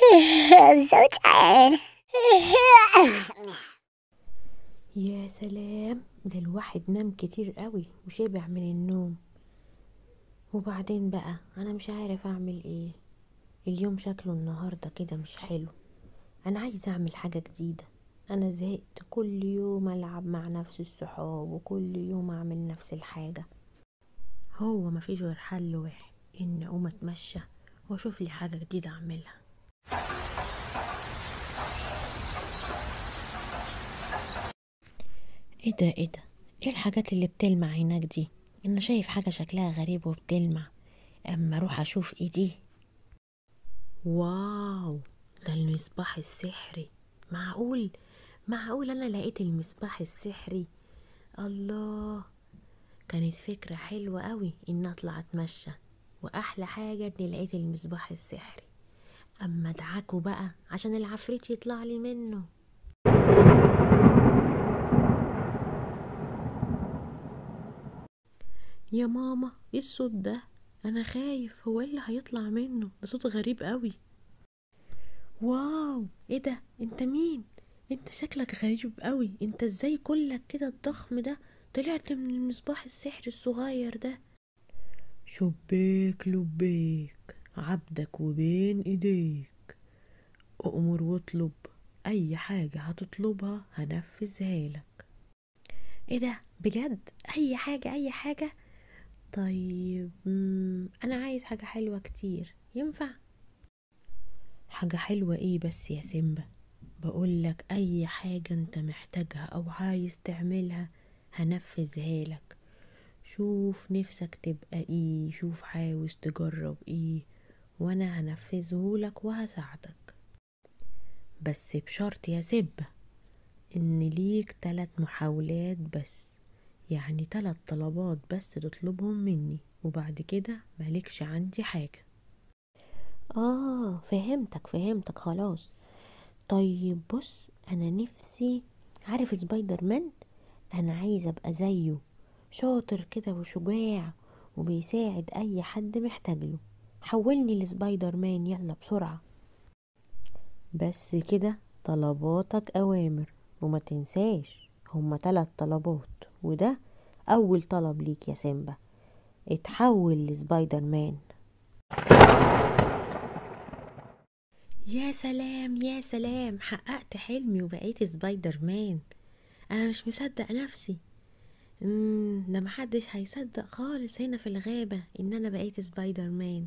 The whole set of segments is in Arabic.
I'm so tired. يا سلام ده الواحد نام كتير قوي وشبع من النوم. وبعدين بقى أنا مش عارف أعمل إيه. اليوم شكله النهارده كده مش حلو. أنا عايز أعمل حاجة جديدة. أنا زهقت كل يوم ألعب مع نفس الصحاب وكل يوم أعمل نفس الحاجة. هو مفيش غير حل واحد إن أقوم أتمشى وأشوف لي حاجة جديدة أعملها. إيه ده إيه ده؟ إيه الحاجات اللي بتلمع هناك دي؟ أنا شايف حاجة شكلها غريب وبتلمع. اما أروح أشوف إيه دي؟ واو! ده المصباح السحري. معقول؟ معقول أنا لقيت المصباح السحري. الله! كانت فكرة حلوة قوي إن أطلع أتمشى. وأحلى حاجة إني لقيت المصباح السحري. أما ادعكه بقى عشان العفريت يطلع لي منه. يا ماما إيه الصوت ده؟ أنا خايف هو إيه اللي هيطلع منه؟ ده صوت غريب قوي واو إيه ده؟ أنت مين؟ أنت شكلك غريب قوي أنت إزاي كلك كده الضخم ده؟ طلعت من المصباح السحري الصغير ده. شبيك لبيك عبدك وبين إيديك. أؤمر واطلب أي حاجة هتطلبها هنفذها لك. إيه ده؟ بجد؟ أي حاجة أي حاجة؟ طيب أنا عايز حاجة حلوة كتير ينفع؟ حاجة حلوة إيه بس يا سيمبا؟ بقولك أي حاجة أنت محتاجها أو عايز تعملها هنفذها لك. شوف نفسك تبقى إيه شوف عاوز تجرب إيه وأنا هنفذه لك وهساعدك. بس بشرط يا سيمبا إن ليك تلات محاولات بس. يعني تلات طلبات بس تطلبهم مني وبعد كده مالكش عندي حاجة. آه فهمتك فهمتك خلاص. طيب بص أنا نفسي عارف سبايدر مان أنا عايزه أبقى زيه. شاطر كده وشجاع وبيساعد أي حد محتاج له. حولني لسبايدر مان يلا بسرعة. بس كده طلباتك أوامر وما تنساش هما تلات طلبات. وده أول طلب ليك يا سيمبا. اتحول لسبايدر مان يا سلام يا سلام. حققت حلمي وبقيت سبايدر مان أنا مش مصدق نفسي. ده محدش هيصدق خالص هنا في الغابة إن أنا بقيت سبايدر مان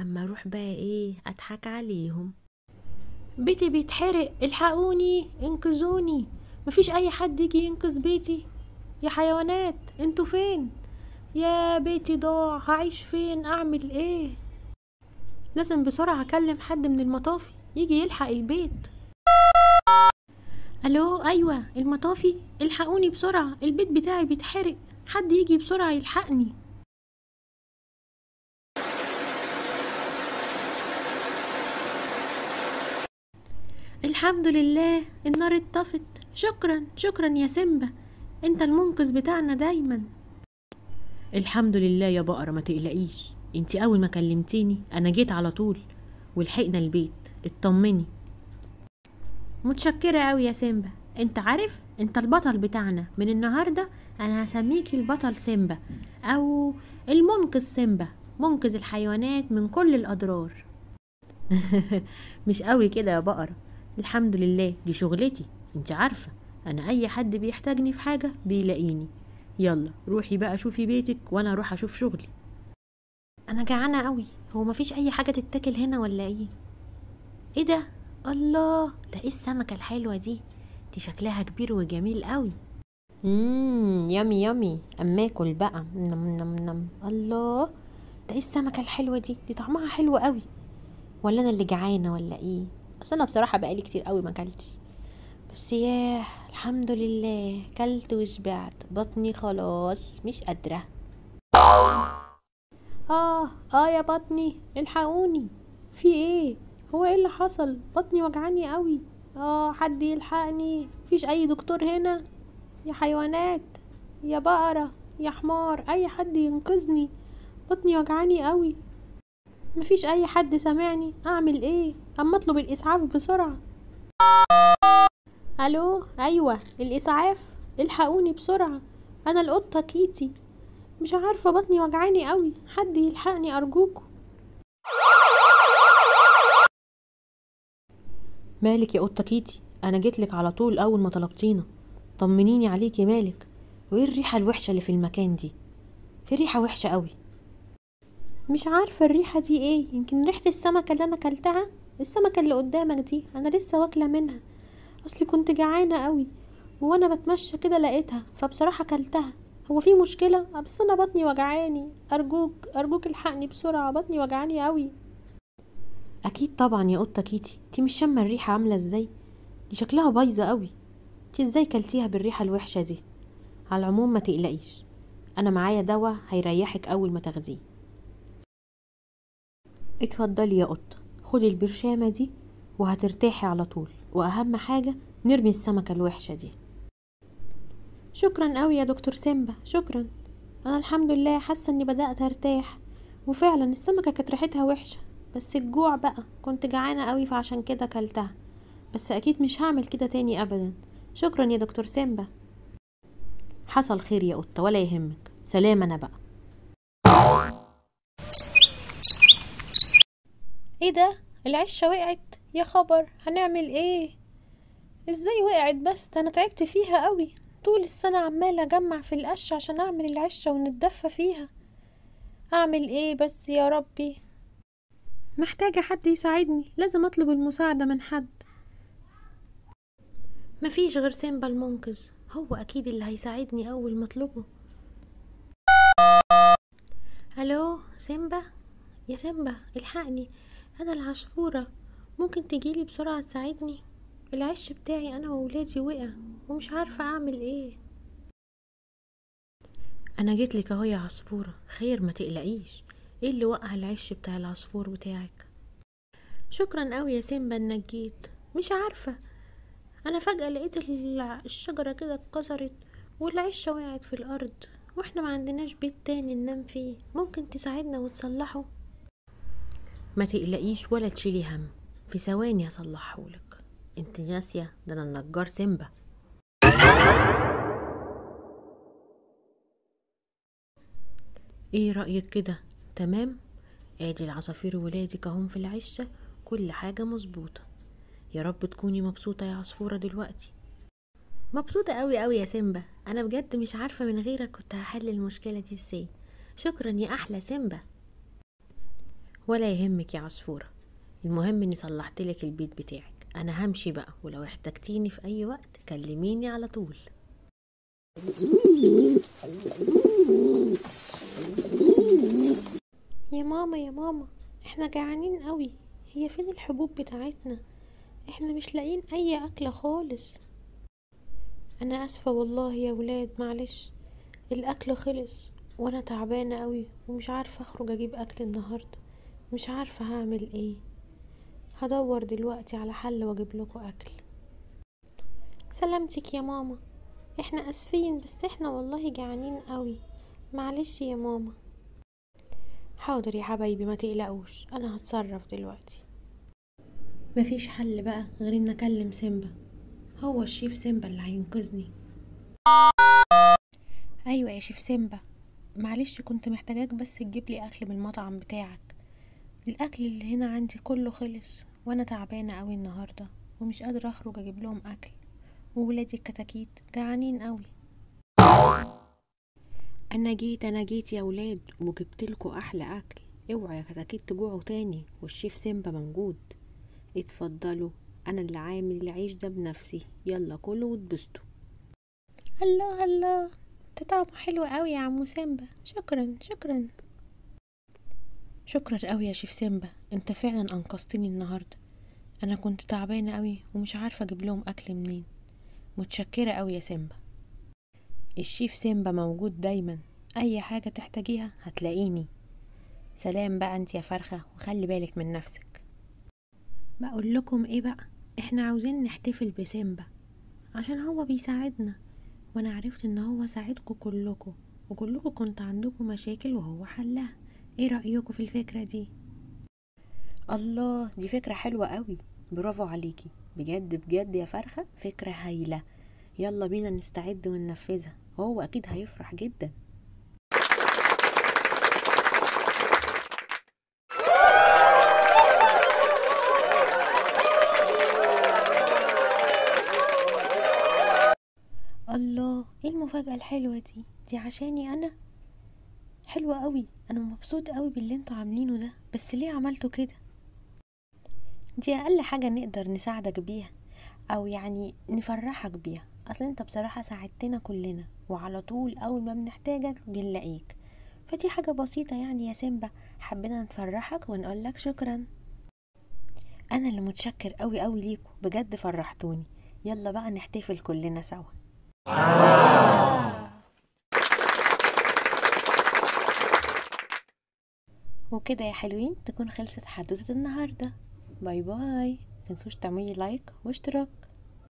أما أروح بقى إيه أضحك عليهم. بيتي بيتحرق الحقوني انقذوني. مفيش أي حد يجي ينقذ بيتي. يا حيوانات أنتوا فين؟ يا بيتي ضاع هعيش فين؟ أعمل إيه؟ لازم بسرعة أكلم حد من المطافي يجي يلحق البيت. ألو أيوه المطافي؟ الحقوني بسرعة البيت بتاعي بيتحرق حد يجي بسرعة يلحقني. الحمد لله النار اتطفت شكرا شكرا يا سيمبا. أنت المنقذ بتاعنا دايما. الحمد لله يا بقرة ما تقلقيش. أنت أول ما كلمتيني أنا جيت على طول ولحقنا البيت. اطمني. متشكرة قوي يا سيمبا. أنت عارف أنت البطل بتاعنا. من النهاردة أنا هسميك البطل سيمبا أو المنقذ سيمبا منقذ الحيوانات من كل الأضرار. مش قوي كده يا بقرة. الحمد لله دي شغلتي. أنت عارفة. أنا أي حد بيحتاجني في حاجة بيلاقيني. يلا روحي بقى شوفي بيتك وأنا أروح أشوف شغلي. أنا جعانة قوي هو مفيش أي حاجة تتاكل هنا ولا إيه؟ إيه ده؟ الله ده إيه السمكة الحلوة دي؟ دي شكلها كبير وجميل قوي امم يامي يامي أما آكل بقى. نم نم نم. الله ده إيه السمكة الحلوة دي؟ دي طعمها حلو قوي ولا أنا اللي جعانة ولا إيه؟ أصل أنا بصراحة بقالي كتير قوي ما أكلتش. بس ياه الحمد لله. كلت وشبعت. بطني خلاص مش قادرة. آه آه يا بطني الحقوني. في إيه؟ هو إيه اللي حصل؟ بطني وجعاني قوي. آه حد يلحقني؟ مفيش أي دكتور هنا؟ يا حيوانات يا بقرة يا حمار أي حد ينقذني. بطني وجعاني قوي. مفيش أي حد سامعني. أعمل إيه؟ أما أطلب الإسعاف بسرعة. ألو؟ أيوه الإسعاف؟ الحقوني بسرعة. أنا القطة كيتي. مش عارفة بطني وجعاني قوي. حد يلحقني أرجوكوا. مالك يا قطة كيتي؟ أنا جيتلك على طول أول ما طلبتينا. طمنيني عليكي مالك. وإيه الريحة الوحشة اللي في المكان دي؟ في ريحة وحشة قوي. مش عارفة الريحة دي إيه. يمكن ريحة السمكة اللي أنا أكلتها؟ السمكة اللي قدامك دي. أنا لسه واكلة منها. أصلي كنت جعانة قوي وأنا بتمشى كده لقيتها فبصراحة أكلتها. هو في مشكلة؟ بس أنا بطني وجعاني. أرجوك أرجوك الحقني بسرعة بطني وجعاني قوي أكيد طبعا يا قطة كيتي. انتي مش شامة الريحة عاملة إزاي؟ دي شكلها بايظة قوي أنتي إزاي كلتيها بالريحة الوحشة دي؟ على العموم ما تقلقيش. أنا معايا دواء هيريحك أول ما تاخديه. اتفضلي يا قطة. خدي البرشامة دي وهترتاحي على طول. وأهم حاجة نرمي السمكة الوحشة دي. شكرا قوي يا دكتور سيمبا شكرا. أنا الحمد لله حاسة إني بدأت أرتاح. وفعلا السمكة كانت ريحتها وحشة بس الجوع بقى. كنت جعانة قوي فعشان كده أكلتها. بس أكيد مش هعمل كده تاني ابدا. شكرا يا دكتور سيمبا. حصل خير يا قطة ولا يهمك. سلام أنا بقى. إيه ده؟ العشة وقعت. يا خبر هنعمل إيه؟ إزاي وقعت بس؟ ده أنا تعبت فيها قوي طول السنة عمالة أجمع في القش عشان أعمل العشة ونتدفى فيها. أعمل إيه بس يا ربي؟ محتاجة حد يساعدني. لازم أطلب المساعدة من حد. مفيش غير سيمبا المنقذ. هو أكيد اللي هيساعدني أول ما أطلبه. ألو سيمبا؟ يا سيمبا الحقني. أنا العصفورة. ممكن تجيلي بسرعة تساعدني؟ العش بتاعي أنا وولادي وقع ومش عارفة أعمل إيه. أنا جيتلك أهو يا عصفورة خير ما تقلقيش. إيه اللي وقع العش بتاع العصفور بتاعك؟ شكرا قوي يا سيمبا انك جيت مش عارفة. أنا فجأة لقيت الشجرة كده اتكسرت والعشه وقعت في الأرض وإحنا ما عندناش بيت تاني ننام فيه. ممكن تساعدنا وتصلحه؟ ما تقلقيش ولا تشيلي هم. في ثواني هصلحهولك انت ناسية؟ ده أنا النجار سيمبا. إيه رأيك كده؟ تمام؟ ادي العصافير ولادك اهم في العشة. كل حاجة مظبوطة. يا رب تكوني مبسوطة يا عصفورة دلوقتي. مبسوطة قوي قوي يا سيمبا. أنا بجد مش عارفة من غيرك كنت هحل المشكلة دي إزاي. شكرا يا أحلى سيمبا. ولا يهمك يا عصفورة. المهم إني صلحتلك البيت بتاعك. أنا همشي بقى ولو احتجتيني في أي وقت كلميني على طول. يا ماما يا ماما إحنا جعانين قوي هي فين الحبوب بتاعتنا؟ إحنا مش لاقيين أي اكل خالص. أنا آسفة والله يا ولاد معلش. الأكل خلص وأنا تعبانة قوي ومش عارفة أخرج أجيب أكل النهارده. مش عارفة هعمل إيه. هدور دلوقتي على حل وأجيب لكم أكل. سلامتك يا ماما. إحنا آسفين بس إحنا والله جعانين قوي. معلش يا ماما. حاضر يا حبايبي ما تقلقوش. أنا هتصرف دلوقتي. مفيش حل بقى غير إن أكلم سيمبا. هو الشيف سيمبا اللي هينقذني. أيوه يا شيف سيمبا. معلش كنت محتاجاك بس تجيب لي أكل من المطعم بتاعك. الأكل اللي هنا عندي كله خلص. وأنا تعبانة قوي النهارده ومش قادرة أخرج أجيب لهم أكل. وولادي الكتاكيت جعانين قوي أنا جيت أنا جيت يا ولاد وجبتلكوا أحلى أكل. اوعوا يا كتاكيت تجوعوا تاني والشيف سيمبا موجود. اتفضلوا أنا اللي عامل العيش ده بنفسي. يلا كلوا واتبسطوا. الله الله. ده طعمه حلو قوي يا عمو سيمبا. شكرا شكرا. شكرا قوي يا شيف سيمبا أنت فعلا أنقذتني النهارده. أنا كنت تعبانة قوي ومش عارفة أجيب لهم أكل منين. متشكرة قوي يا سيمبا. الشيف سيمبا موجود دايما. أي حاجة تحتاجيها هتلاقيني. سلام بقى أنت يا فرخة وخلي بالك من نفسك. بقول لكم إيه بقى؟ إحنا عاوزين نحتفل بسيمبا عشان هو بيساعدنا. وأنا عرفت إن هو ساعدكم كلكم وكلكم كنت عندكم مشاكل وهو حلها. إيه رأيكم في الفكرة دي؟ الله دي فكرة حلوة قوي. برافو عليكي. بجد بجد يا فرخة فكرة هايلة. يلا بينا نستعد وننفذها. هو أكيد هيفرح جدا. الله إيه المفاجأة الحلوة دي؟ دي عشاني أنا؟ حلوة قوي. أنا مبسوط قوي باللي أنتوا عاملينه ده. بس ليه عملتوا كده؟ دي أقل حاجة نقدر نساعدك بيها أو يعني نفرحك بيها. أصل انت بصراحة ساعدتنا كلنا وعلى طول أول ما بنحتاجك بنلاقيك. فدي حاجة بسيطة يعني يا سيمبا. حبينا نفرحك ونقولك شكرا. أنا اللي متشكر قوي قوي ليكوا. بجد فرحتوني. يلا بقى نحتفل كلنا سوا. وكده يا حلوين تكون خلصت حدوتة النهاردة. bye bye. متنسوش تعملي like واشتراك.